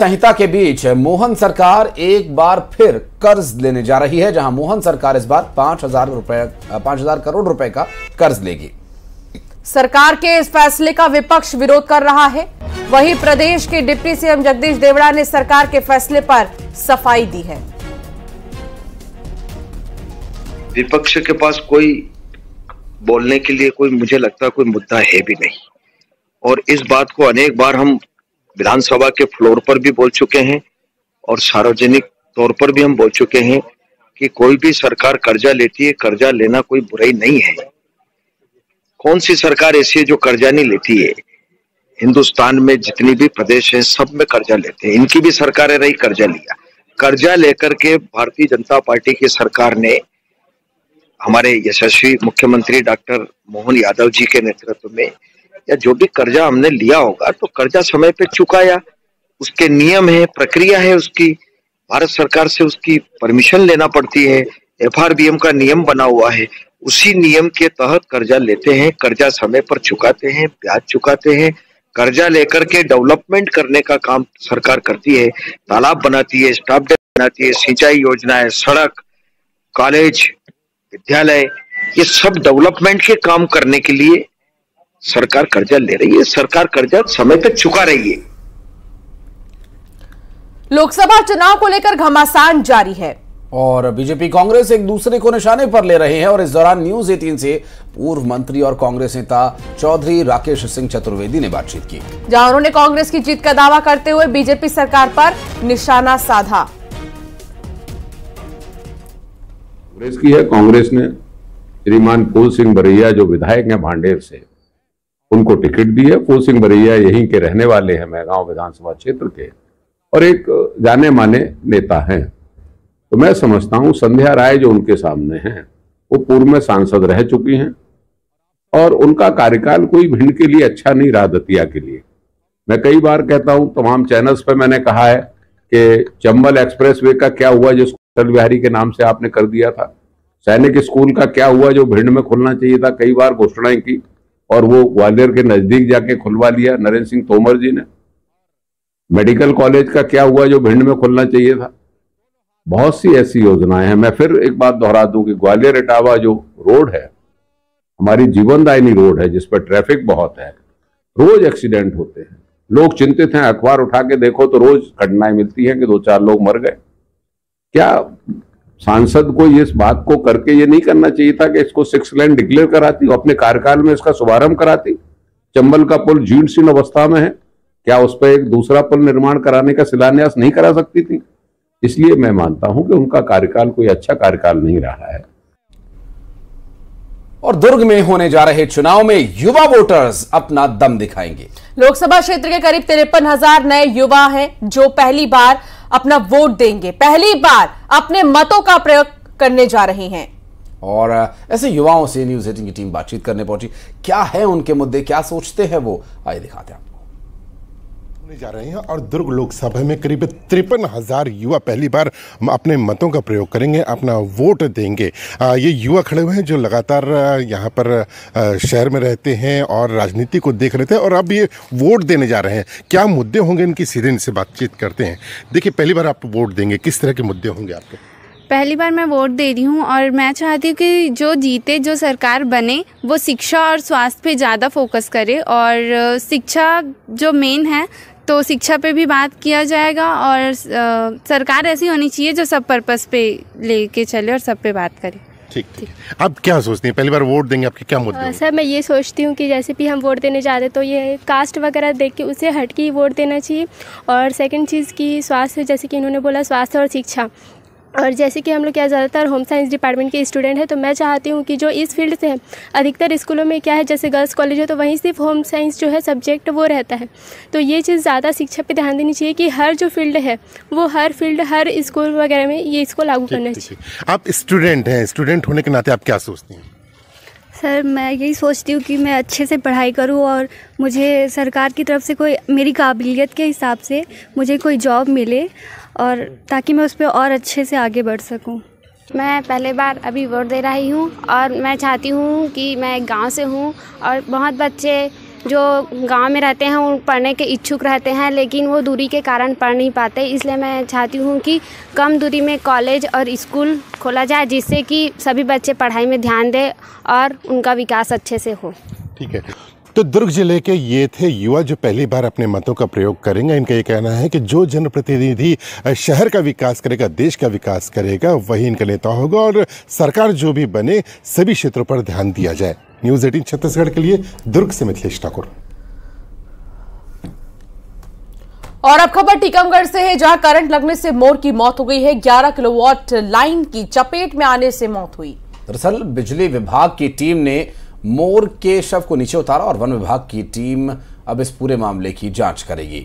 संहिता के बीच मोहन सरकार एक बार फिर कर्ज लेने जा रही है जहाँ मोहन सरकार इस बार पाँच हज़ार रुपए पाँच हज़ार करोड़ रुपए का कर्ज लेगी। सरकार के इस फैसले का विपक्ष विरोध कर रहा है। वहीं प्रदेश के डिप्टी सीएम जगदीश देवड़ा ने सरकार के फैसले पर सफ़ाई दी है। विपक्ष के पास कोई बोलने के लिए कोई मुझे लगता कोई मुद्दा है भी नहीं। और इस बात को अनेक बार हम विधानसभा के फ्लोर पर भी बोल चुके हैं और सार्वजनिक तौर पर भी हम बोल चुके हैं कि कोई भी सरकार कर्जा लेती है, कर्जा लेना कोई बुराई नहीं है। कौन सी सरकार ऐसी है जो कर्जा नहीं लेती है? हिंदुस्तान में जितनी भी प्रदेश है, सब में कर्जा लेते हैं। इनकी भी सरकारें रही कर्जा लिया। कर्जा लेकर के भारतीय जनता पार्टी की सरकार ने हमारे यशस्वी मुख्यमंत्री डॉक्टर मोहन यादव जी के नेतृत्व में या जो भी कर्जा हमने लिया होगा तो कर्जा समय पे चुकाया उसके नियम है, प्रक्रिया है उसकी, भारत सरकार से उसकी परमिशन लेना पड़ती है, एफआरबीएम का नियम बना हुआ है, उसी नियम के तहत कर्जा लेते हैं, कर्जा समय पर चुकाते हैं, ब्याज चुकाते हैं, कर्जा लेकर के डेवलपमेंट करने का काम सरकार करती है, तालाब बनाती है स्टाफ डैम बनाती है, सिंचाई योजनाएँ सड़क कॉलेज विद्यालय, ये सब डेवलपमेंट के काम करने के लिए सरकार कर्जा ले रही है सरकार कर्जा समय तक चुका रही है। लोकसभा चुनाव को लेकर घमासान जारी है। और बीजेपी कांग्रेस एक दूसरे को निशाने पर ले रहे हैं और इस दौरान न्यूज़ 18 से पूर्व मंत्री और कांग्रेस नेता चौधरी राकेश सिंह चतुर्वेदी ने बातचीत की। जहाँ उन्होंने कांग्रेस की जीत का दावा करते हुए बीजेपी सरकार पर निशाना साधा। कांग्रेस की है कांग्रेस ने श्रीमान फूल सिंह बरैया जो विधायक हैं भांडेर से। उनको टिकट दी है। फूल सिंह बरैया यहीं के रहने वाले हैं मैगांव विधानसभा क्षेत्र के। और एक जाने माने नेता हैं। तो मैं समझता हूँ, संध्या राय जो उनके सामने हैं, वो पूर्व में सांसद रह चुकी हैं और उनका कार्यकाल कोई भिंड के लिए अच्छा नहीं रहा दतिया के लिए। मैं कई बार कहता हूँ, तमाम चैनल्स पे मैंने कहा है कि चंबल एक्सप्रेस का क्या हुआ जिसको अटल बिहारी के नाम से आपने कर दिया था? सैनिक स्कूल का क्या हुआ, जो भिंड में खुलना चाहिए था? कई बार घोषणाएँ की। और वो ग्वालियर के नज़दीक जाके खुलवा लिया। नरेंद्र सिंह तोमर जी ने। मेडिकल कॉलेज का क्या हुआ, जो भिंड में खुलना चाहिए था? बहुत सी ऐसी योजनाएँ हैं। मैं फिर एक बात दोहरा दूँ कि ग्वालियर इटावा जो रोड है, हमारी जीवनदायिनी रोड है, जिस पर ट्रैफ़िक बहुत है। रोज एक्सीडेंट होते हैं। लोग चिंतित हैं, अखबार उठा के देखो तो रोज घटनाएँ मिलती हैं कि दो चार लोग मर गए। क्या सांसद को इस बात को करके ये नहीं करना चाहिए था कि इसको सिक्स लाइन डिक्लेयर कराती अपने कार्यकाल में इसका शुभारंभ कराती। चंबल का पुल जीर्ण अवस्था में है। क्या उस पर एक दूसरा पुल निर्माण कराने का शिलान्यास नहीं करा सकती थी? इसलिए मैं मानता हूँ कि उनका कार्यकाल कोई अच्छा कार्यकाल नहीं रहा है। और दुर्ग में होने जा रहे चुनाव में युवा वोटर्स अपना दम दिखाएँगे। लोकसभा क्षेत्र के करीब तिरपन हज़ार नए युवा हैं जो पहली बार अपना वोट देंगे। पहली बार अपने मतों का प्रयोग करने जा रहे हैं। और ऐसे युवाओं से न्यूज़ एटीन की टीम बातचीत करने पहुँची। क्या है उनके मुद्दे? क्या सोचते हैं वो? आइए दिखाते हैं होने जा रहे हैं और दुर्ग लोकसभा में करीब तिरपन हज़ार युवा पहली बार अपने मतों का प्रयोग करेंगे अपना वोट देंगे। आ, ये युवा खड़े हुए हैं जो लगातार यहाँ पर शहर में रहते हैं और राजनीति को देख रहे थे और अब ये वोट देने जा रहे हैं। क्या मुद्दे होंगे? इनकी सीधे इनसे बातचीत करते हैं। देखिए पहली बार आप वोट देंगे किस तरह के मुद्दे होंगे आपके? पहली बार मैं वोट दे रही हूँ और मैं चाहती हूँ कि जो जीते जो सरकार बने वो शिक्षा और स्वास्थ्य पे ज़्यादा फोकस करे और शिक्षा जो मेन है तो शिक्षा पे भी बात किया जाएगा और आ, सरकार ऐसी होनी चाहिए जो सब पर्पस पे लेके चले और सब पे बात करे। ठीक ठीक अब क्या सोचती हैं? पहली बार वोट देंगे आपके क्या मुद्दे सर मैं ये सोचती हूँ कि जैसे भी हम वोट देने जा रहे तो ये कास्ट वगैरह देख के उसे हट के ही वोट देना चाहिए। और सेकंड चीज़ की स्वास्थ्य जैसे कि इन्होंने बोला स्वास्थ्य और शिक्षा। और जैसे कि हम लोग क्या ज़्यादातर होम साइंस डिपार्टमेंट के स्टूडेंट हैं तो मैं चाहती हूँ कि जो इस फ़ील्ड से हैं अधिकतर स्कूलों में क्या है जैसे गर्ल्स कॉलेज है तो वहीं सिर्फ़ होम साइंस जो है सब्जेक्ट वो रहता है। तो ये चीज़ ज़्यादा शिक्षा पे ध्यान देनी चाहिए कि हर जो फ़ील्ड है वो हर फ़ील्ड हर स्कूल वगैरह में ये इसको लागू करना चाहिए। आप स्टूडेंट हैं स्टूडेंट होने के नाते आप क्या सोचती हैं? सर मैं यही सोचती हूँ कि मैं अच्छे से पढ़ाई करूँ और मुझे सरकार की तरफ़ से कोई मेरी काबिलियत के हिसाब से मुझे कोई जॉब मिले। और ताकि मैं उस पर और अच्छे से आगे बढ़ सकूँ। मैं पहले बार अभी वोट दे रही हूँ और मैं चाहती हूँ कि मैं गाँव से हूँ और बहुत बच्चे जो गाँव में रहते हैं वो पढ़ने के इच्छुक रहते हैं लेकिन वो दूरी के कारण पढ़ नहीं पाते। इसलिए मैं चाहती हूँ कि कम दूरी में कॉलेज और स्कूल खोला जाए जिससे कि सभी बच्चे पढ़ाई में ध्यान दें और उनका विकास अच्छे से हो। ठीक है। तो दुर्ग ज़िले के ये थे युवा जो पहली बार अपने मतों का प्रयोग करेंगे। इनका ये कहना है कि जो जनप्रतिनिधि शहर का विकास करेगा देश का विकास करेगा वही इनका नेता होगा और सरकार जो भी बने सभी क्षेत्रों पर ध्यान दिया जाए। न्यूज़ एटीन छत्तीसगढ़ के लिए दुर्ग से मिथिलेश ठाकुर। और अब खबर टीकमगढ़ से है जहाँ करंट लगने से मोर की मौत हो गई है। 11 किलोवाट लाइन की चपेट में आने से मौत हुई। दरअसल बिजली विभाग की टीम ने मोर के शव को नीचे उतारा और वन विभाग की टीम अब इस पूरे मामले की जाँच करेगी।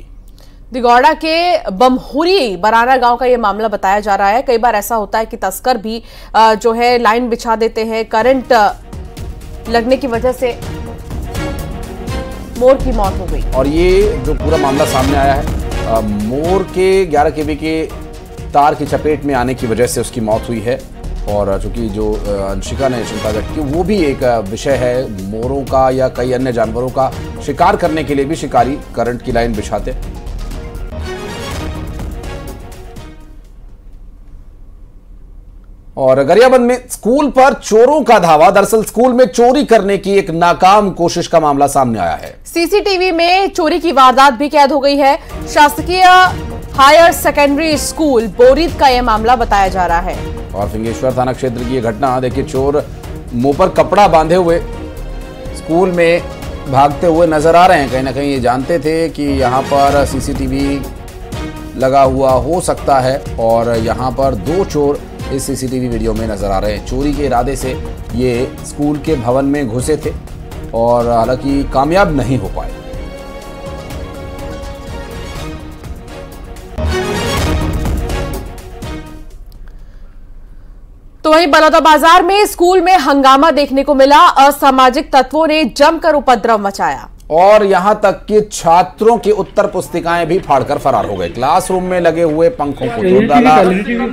दिगौड़ा के बमहुरी बराना गाँव का यह मामला बताया जा रहा है। कई बार ऐसा होता है कि तस्कर भी जो है लाइन बिछा देते हैं करंट लगने की वजह से मोर की मौत हो गई। और ये जो पूरा मामला सामने आया है मोर के 11 केवी के तार की चपेट में आने की वजह से उसकी मौत हुई है। और चूँकि जो अंशिका ने चिंता व्यक्त की, वो भी एक विषय है मोरों का या कई अन्य जानवरों का शिकार करने के लिए भी शिकारी करंट की लाइन बिछाते। और गरियाबंद में स्कूल पर चोरों का धावा, दरअसल स्कूल में चोरी करने की एक नाकाम कोशिश का मामला सामने आया है। सीसीटीवी में चोरी की वारदात भी कैद हो गई है। शासकीय हायर सेकेंडरी स्कूल बोरीद का यह मामला बताया जा रहा है। और फिंगेश्वर थाना क्षेत्र की यह घटना, देखिए, चोर मुँह पर कपड़ा बांधे हुए स्कूल में भागते हुए नज़र आ रहे हैं। कहीं ना कहीं ये जानते थे कि यहाँ पर सीसीटीवी लगा हुआ हो सकता है और यहाँ पर दो चोर इस सीसीटीवी वीडियो में नज़र आ रहे हैं। चोरी के इरादे से ये स्कूल के भवन में घुसे थे और हालाँकि कामयाब नहीं हो पाए। तो वहीं बलौदाबाजार में स्कूल में हंगामा देखने को मिला। असामाजिक तत्वों ने जमकर उपद्रव मचाया। और यहाँ तक कि छात्रों की उत्तर पुस्तिकाएँ भी फाड़कर फरार हो गए। क्लासरूम में लगे हुए पंखों को तोड़ डाला।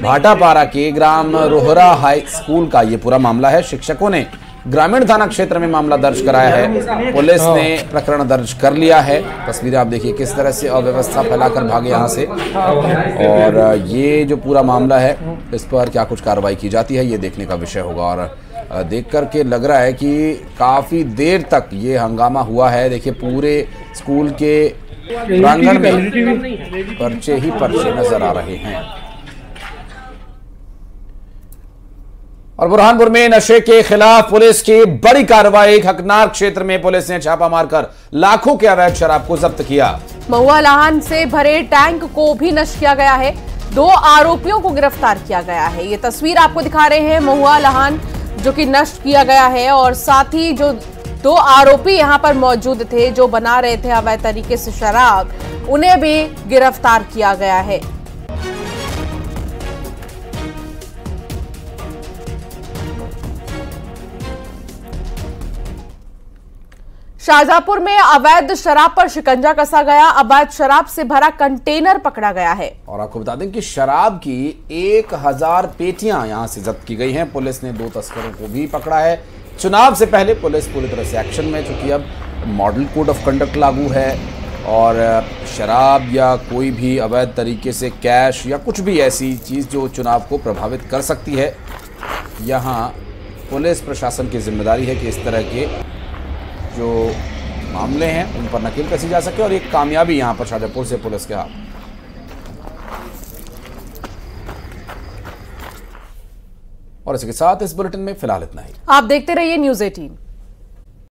भाटापारा के ग्राम रोहरा हाई स्कूल का ये पूरा मामला है। शिक्षकों ने ग्रामीण थाना क्षेत्र में मामला दर्ज कराया है। पुलिस ने प्रकरण दर्ज कर लिया है। तस्वीरें आप देखिए किस तरह से अव्यवस्था फैलाकर भागे यहाँ से। और ये जो पूरा मामला है इस पर क्या कुछ कार्रवाई की जाती है ये देखने का विषय होगा। और देख कर के लग रहा है कि काफ़ी देर तक ये हंगामा हुआ है। देखिए पूरे स्कूल के प्रांगण में पर्चे ही पर्चे नज़र आ रहे हैं। और बुरहानपुर में नशे के खिलाफ पुलिस की बड़ी कार्रवाई हकनार क्षेत्र में पुलिस ने छापा मारकर लाखों के अवैध शराब को जब्त किया। महुआ लाहन से भरे टैंक को भी नष्ट किया गया है। दो आरोपियों को गिरफ़्तार किया गया है। ये तस्वीर आपको दिखा रहे हैं। महुआ लाहन, जो कि नष्ट किया गया है, और साथ ही जो दो आरोपी यहाँ पर मौजूद थे, जो बना रहे थे अवैध तरीके से शराब, उन्हें भी गिरफ़्तार किया गया है। शाहजहांपुर में अवैध शराब पर शिकंजा कसा गया? अवैध शराब से भरा कंटेनर पकड़ा गया है। और आपको बता दें कि शराब की एक हज़ार पेटियाँ यहाँ से जब्त की गई हैं। पुलिस ने दो तस्करों को भी पकड़ा है। चुनाव से पहले पुलिस पूरी तरह से एक्शन में चूँकि अब मॉडल कोड ऑफ़ कंडक्ट लागू है और शराब या कोई भी अवैध तरीके से कैश या कुछ भी ऐसी चीज़ जो चुनाव को प्रभावित कर सकती है। यहाँ पुलिस प्रशासन की ज़िम्मेदारी है कि इस तरह के जो मामले हैं, उन पर नकेल कसी जा सके और एक कामयाबी यहाँ पर शाजापुर से पुलिस के हाथ। और इसके साथ इस बुलेटिन में फ़िलहाल इतना ही। आप देखते रहिए न्यूज़ एटीन।